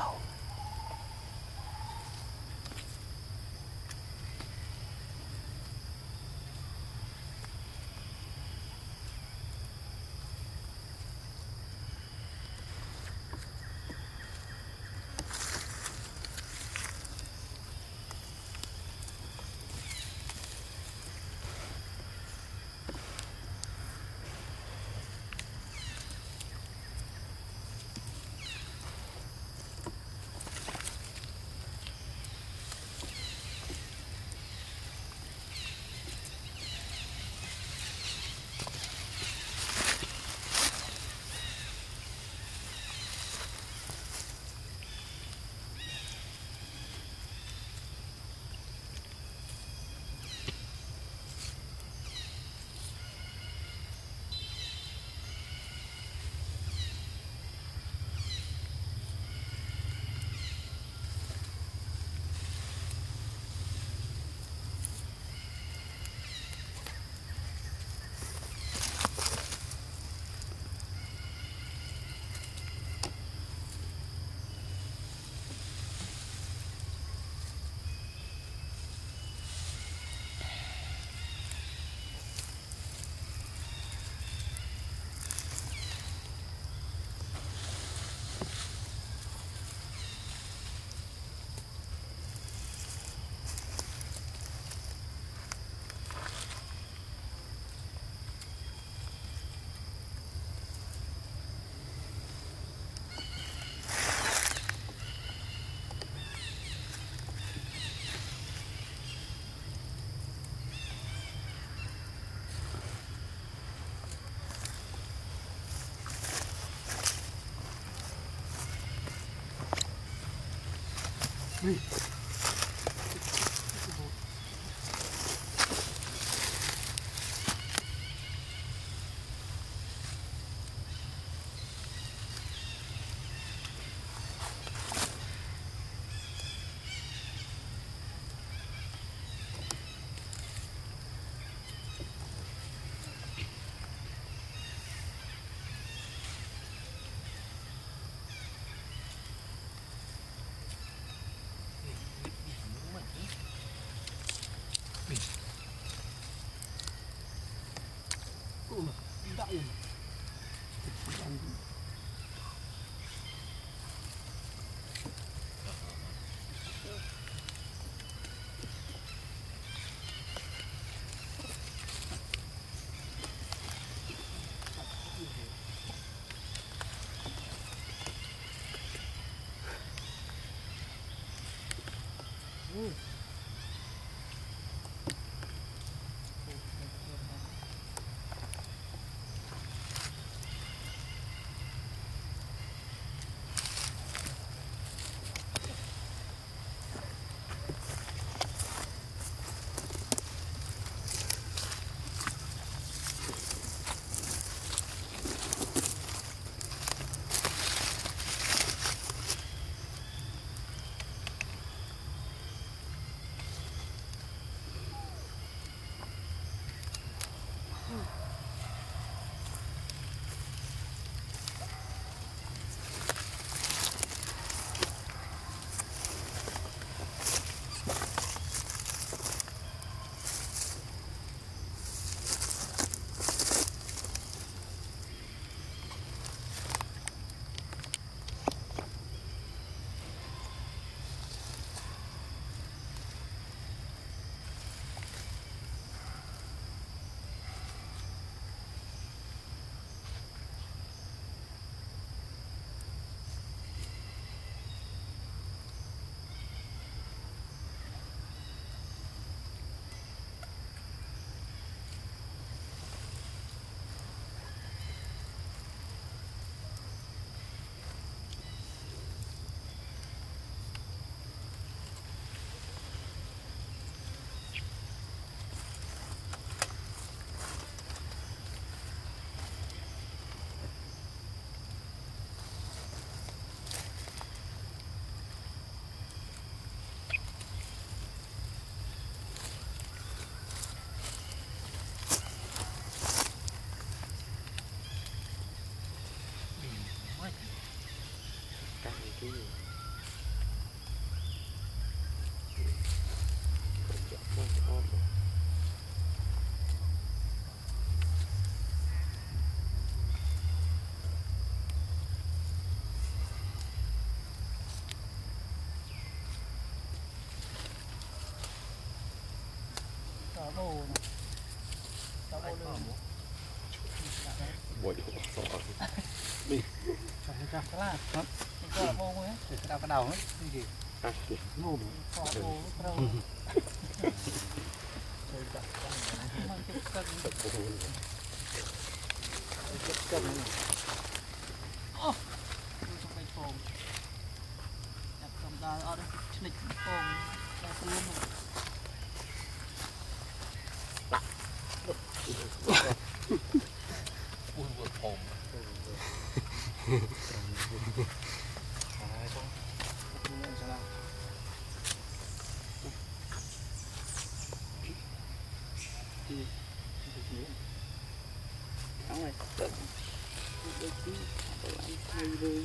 宝。Mm. បុយអត់ស្អត់នេះចាំចាំខ្លាครับនេះក៏បងហ្នឹងក្តៅក្តៅហ្នឹងនេះអាគេនោះអូត្រូវចូលចាក់មកជិះកឹងជិះកឹងអូចាំបីពងចាប់ចំដល់អត់ឆ្និចពងដល់ខ្លួនមក aqui, lá em cima,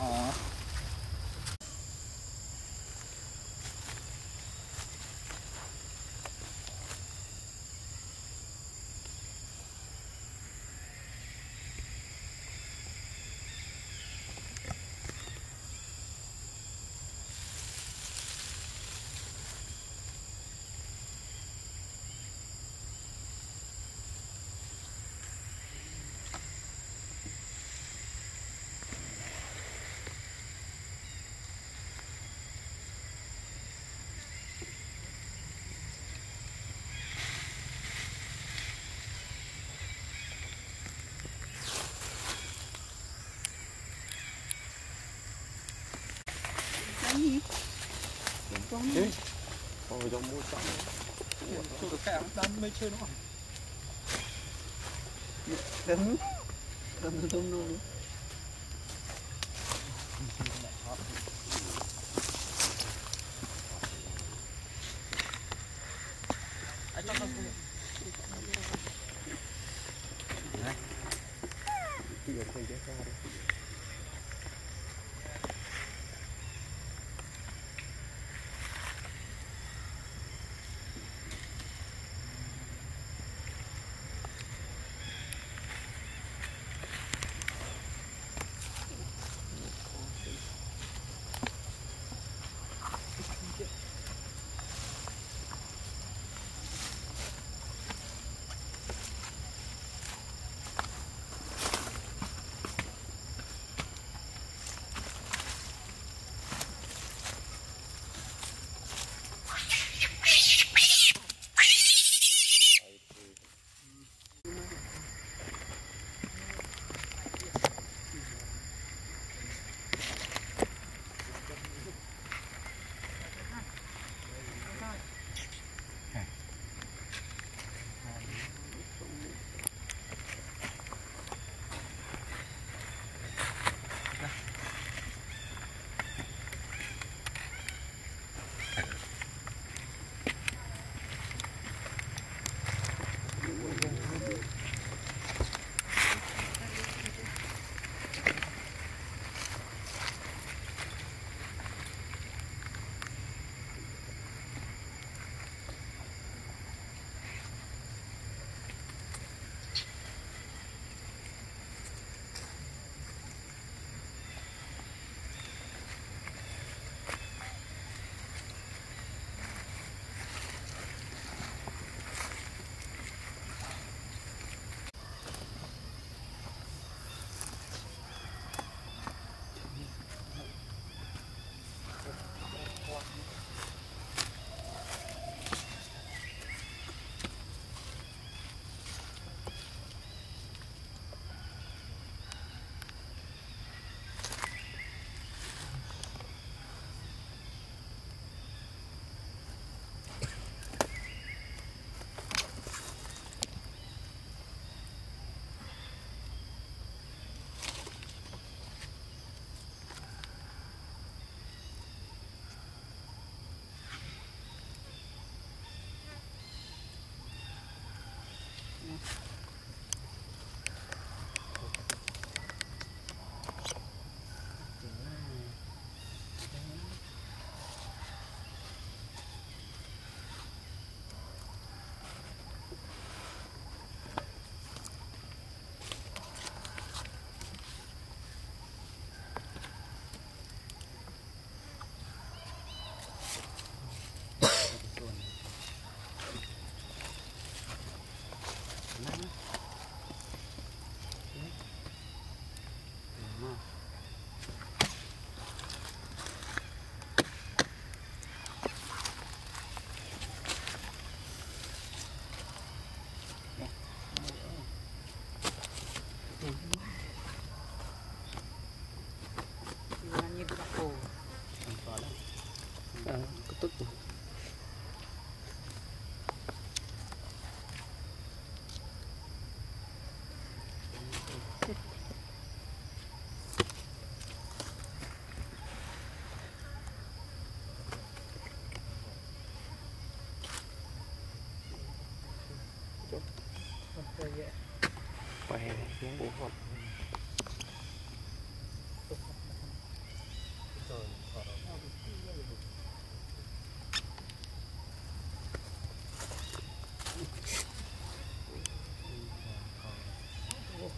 Aww. អូយកមួយចង់ចូលកែអត់ដាំមិនឈើនោះទៅទៅទៅនោះ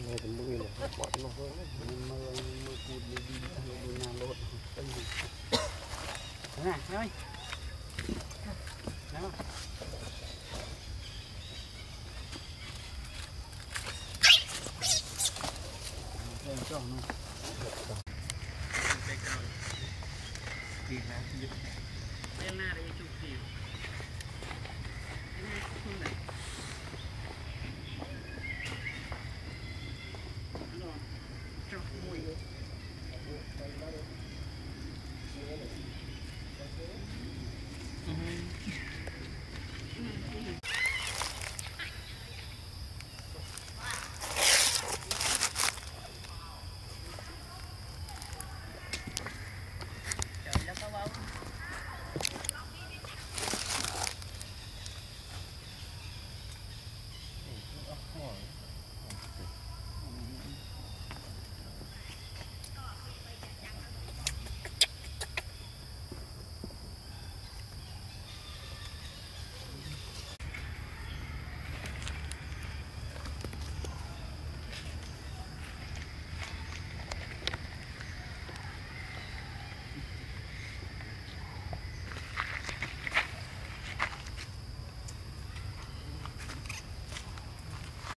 nghe từng bước như là bỏ nó hơn mình mơ mơ cụt đi đi thằng nó đi nào cái gì thế này